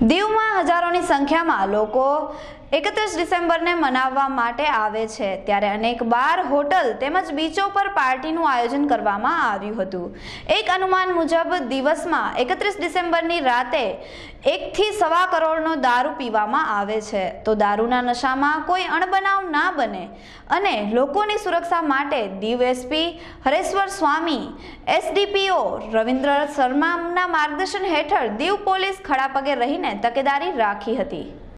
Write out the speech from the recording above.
દીવમાં હજારોની સંખ્યામાં લોકો એકત્રીસ ડિસેમ્બરને મનાવવા માટે આવે છે. ત્યારે અનેક બાર હોટલ તેમજ બીચો પર પાર્ટીનું આયોજન કરવામાં આવ્યું હતું. એક અનુમાન મુજબ દિવસમાં એકત્રીસ ડિસેમ્બરની રાતે એકથી સવા કરોડનો દારૂ પીવામાં આવે છે. તો દારૂના નશામાં કોઈ અણબનાવ ના બને અને લોકોની સુરક્ષા માટે દીવ એસપી હરેશ્વર સ્વામી, એસડીપીઓ રવિન્દ્ર શર્માના માર્ગદર્શન હેઠળ દીવ પોલીસ ખડાપગે રહીને તકેદારી રાખી હતી.